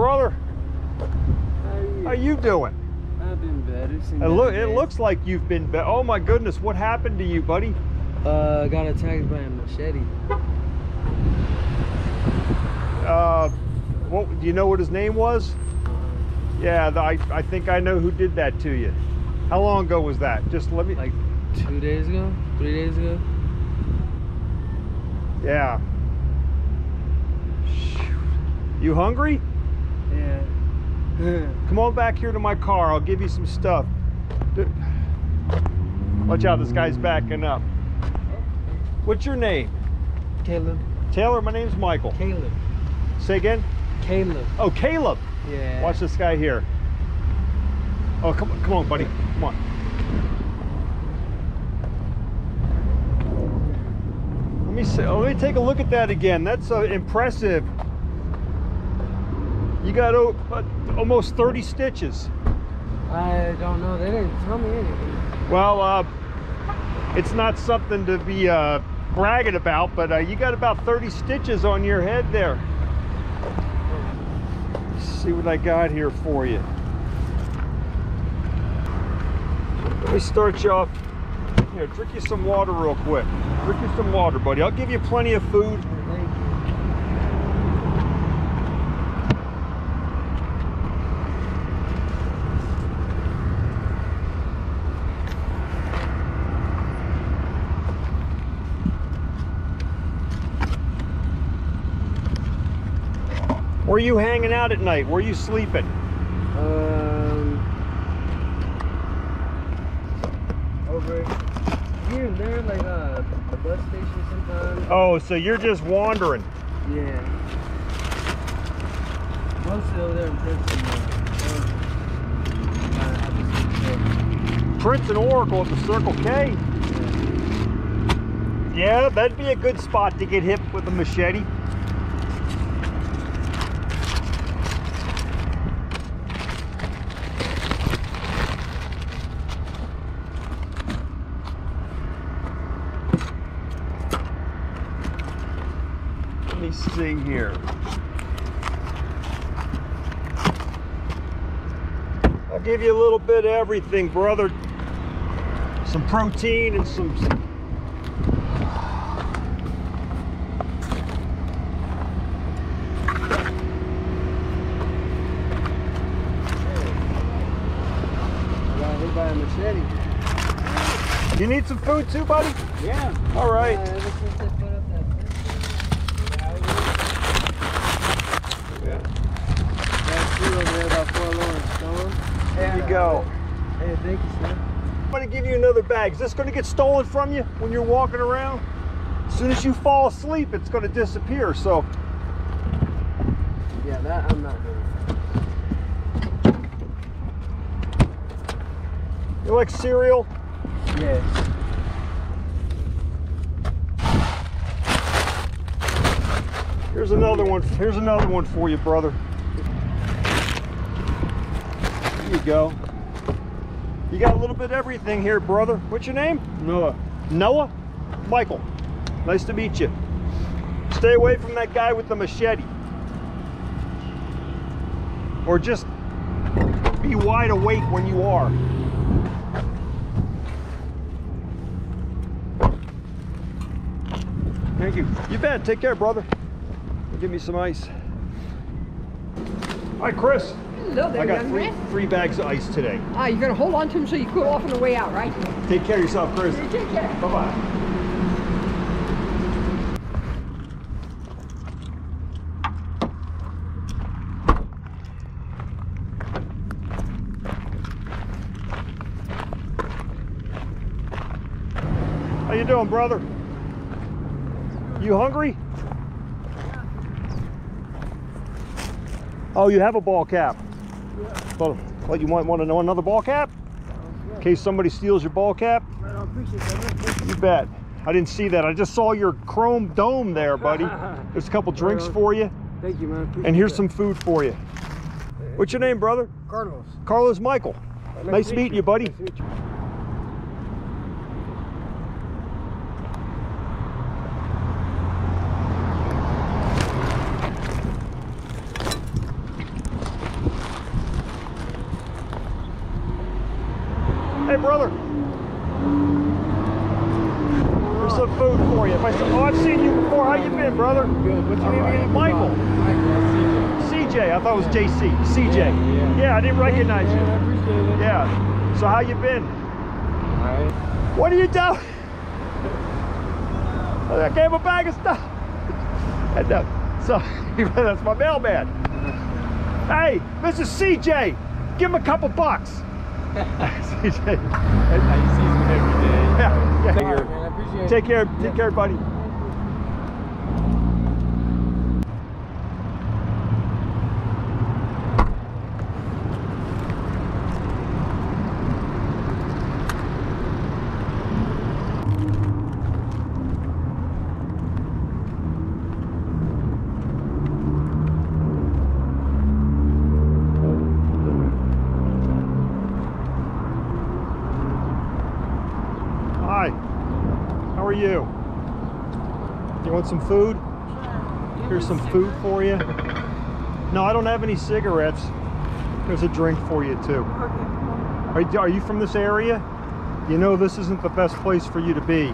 brother. How are you? How you doing? I've been better since It, look, it looks like you've been. Be- oh my goodness, what happened to you, buddy? Uh, got attacked by a machete. Uh, what do you know what his name was? Yeah, the, I I think I know who did that to you. How long ago was that? Just let me. Like two days ago, three days ago. yeah. Shoot. You hungry? Yeah. Come on back here to my car. I'll give you some stuff. D- Watch out, this guy's backing up. What's your name? Caleb. Taylor, my name's Michael. Caleb. Say again? Caleb. Oh, Caleb. Yeah. Watch this guy here. Oh, come on, come on, buddy. Come on. Let me see. Let me take a look at that again. That's uh, impressive. You got oh, uh, almost 30 stitches. I don't know. They didn't tell me anything. Well, uh, it's not something to be uh, bragging about, but uh, you got about 30 stitches on your head there. Let's see what I got here for you. Let me start you off. Here, drink you some water real quick. Drink you some water, buddy. I'll give you plenty of food. Thank you. Where are you hanging out at night? Where are you sleeping? Um. Over here and there, like uh, a bus station sometimes. Oh, so you're just wandering. Yeah. Mostly over there in Princeton. Uh, I just sleep Prince and Oracle at the Circle K. Yeah, that'd be a good spot to get hit with a machete. Let me see here. I'll give you a little bit of everything, brother. Some protein and some, some Got hit by a machete. You need some food too, buddy? Yeah. All right. Uh, ever since they put up that fence, tree over there about Stone. There you go. Hey, thank you, sir. I'm gonna give you another bag. Is this gonna get stolen from you when you're walking around? As soon as you fall asleep, it's gonna disappear. So Yeah, that I'm not doing. you like cereal? Yeah. Here's another one. Here's another one for you, brother. Here you go. You got a little bit of everything here, brother. What's your name? Noah. Noah? Michael. Nice to meet you. Stay away from that guy with the machete. Or just be wide awake when you are. Thank you. You bet. Take care, brother. Give me some ice. Hi, Chris. Hello there, I got three, three bags of ice today. Ah, you're gonna hold on to him so you cool off on the way out, right? Take care of yourself, Chris. You take care. Bye-bye. How you doing, brother? You hungry? Oh, you have a ball cap. Well, what, you want, want to know another ball cap? Oh, In case somebody steals your ball cap? You bet. I didn't see that. I just saw your chrome dome there, buddy. There's a couple drinks for you, Thank you, man. Appreciate and here's that. some food for you. What's your name, brother? Carlos. Carlos Michael. Nice meeting you, buddy. Nice to seen you. Before. How you been, brother? Good. What's your All name right. again? Michael. Michael. You. CJ. I thought it was JC. CJ. Yeah, yeah. I didn't recognize Yeah, I you. appreciate it. Yeah. So how you been? Alright. What are you doing? I gave him a bag of stuff. And, uh, so that's my mailman. Hey, Mr. CJ, give him a couple bucks. CJ. I see you every day. Yeah, yeah. Take care, man. I appreciate it. Take care. Take care, buddy. Hi. How are you? You want some food? Here's some food for you. No, I don't have any cigarettes. There's a drink for you too. Are you, are you from this area? You know this isn't the best place for you to be.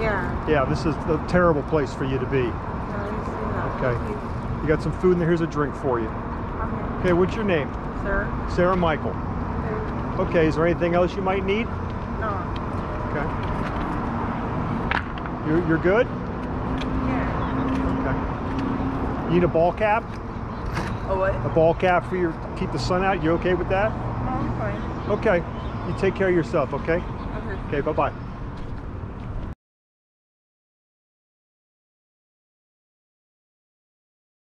Yeah, Yeah, this is a terrible place for you to be. I see that. Okay. You got some food and here's a drink for you. Okay. What's your name? Sir? Sarah Michael. Okay, is there anything else you might need? No. Okay. You're, you're good? Yeah. Okay. You need a ball cap? Oh, what? A ball cap for your keep the sun out. You okay with that? Oh, I'm fine. Okay. You take care of yourself, okay? Okay. Okay, bye-bye.